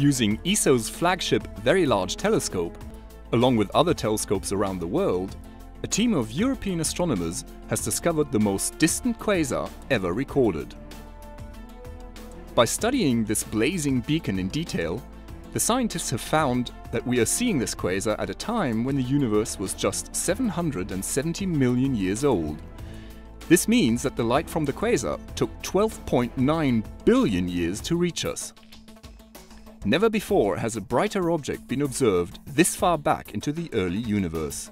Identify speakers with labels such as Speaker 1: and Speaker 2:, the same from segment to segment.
Speaker 1: Using ESO's flagship Very Large Telescope, along with other telescopes around the world, a team of European astronomers has discovered the most distant quasar ever recorded. By studying this blazing beacon in detail, the scientists have found that we are seeing this quasar at a time when the universe was just 770 million years old. This means that the light from the quasar took 12.9 billion years to reach us. Never before has a brighter object been observed this far back into the early universe.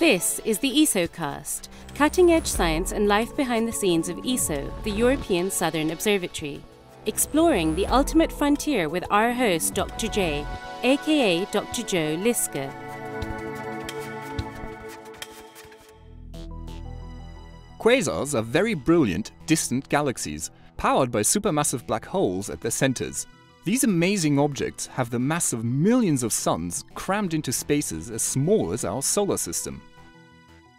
Speaker 2: This is the ESOcast, cutting edge science and life behind the scenes of ESO, the European Southern Observatory, exploring the ultimate frontier with our host, Dr. J, aka Dr. Joe Liske.
Speaker 1: Quasars are very brilliant, distant galaxies, powered by supermassive black holes at their centers. These amazing objects have the mass of millions of suns crammed into spaces as small as our solar system.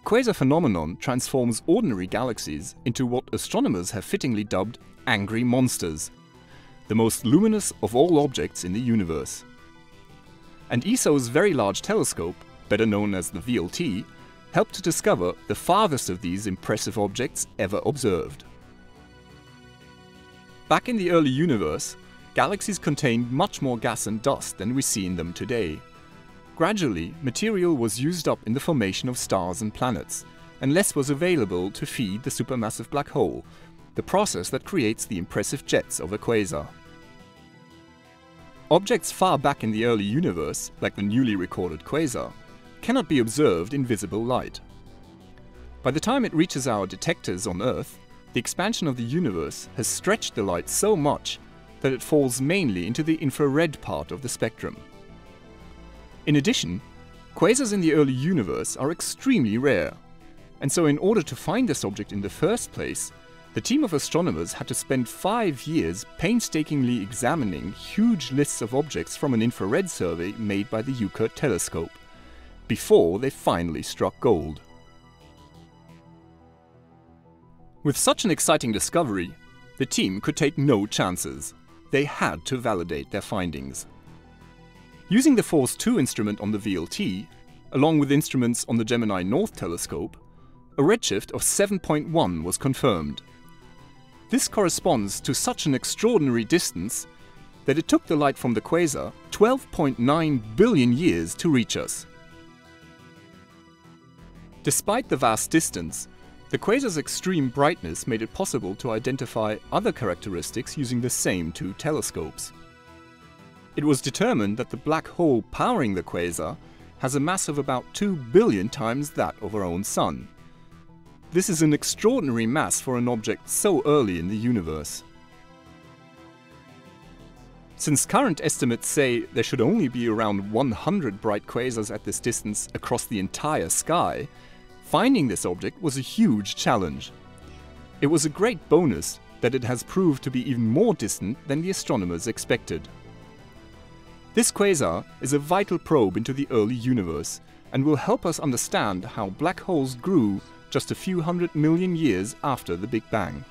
Speaker 1: Quasar phenomenon transforms ordinary galaxies into what astronomers have fittingly dubbed angry monsters, the most luminous of all objects in the universe. And ESO's Very Large Telescope, better known as the VLT, helped to discover the farthest of these impressive objects ever observed. Back in the early universe, galaxies contained much more gas and dust than we see in them today. Gradually, material was used up in the formation of stars and planets, and less was available to feed the supermassive black hole, the process that creates the impressive jets of a quasar. Objects far back in the early universe, like the newly recorded quasar, cannot be observed in visible light. By the time it reaches our detectors on Earth, the expansion of the universe has stretched the light so much that it falls mainly into the infrared part of the spectrum. In addition, quasars in the early universe are extremely rare, and so in order to find this object in the first place, the team of astronomers had to spend five years painstakingly examining huge lists of objects from an infrared survey made by the UKIRT telescope before they finally struck gold. With such an exciting discovery, the team could take no chances. They had to validate their findings. Using the FORS 2 instrument on the VLT, along with instruments on the Gemini North telescope, a redshift of 7.1 was confirmed. This corresponds to such an extraordinary distance that it took the light from the quasar 12.9 billion years to reach us. Despite the vast distance, the quasar's extreme brightness made it possible to identify other characteristics using the same two telescopes. It was determined that the black hole powering the quasar has a mass of about 2 billion times that of our own Sun. This is an extraordinary mass for an object so early in the universe. Since current estimates say there should only be around 100 bright quasars at this distance across the entire sky, Finding this object was a huge challenge. It was a great bonus that it has proved to be even more distant than the astronomers expected. This quasar is a vital probe into the early universe and will help us understand how black holes grew just a few hundred million years after the Big Bang.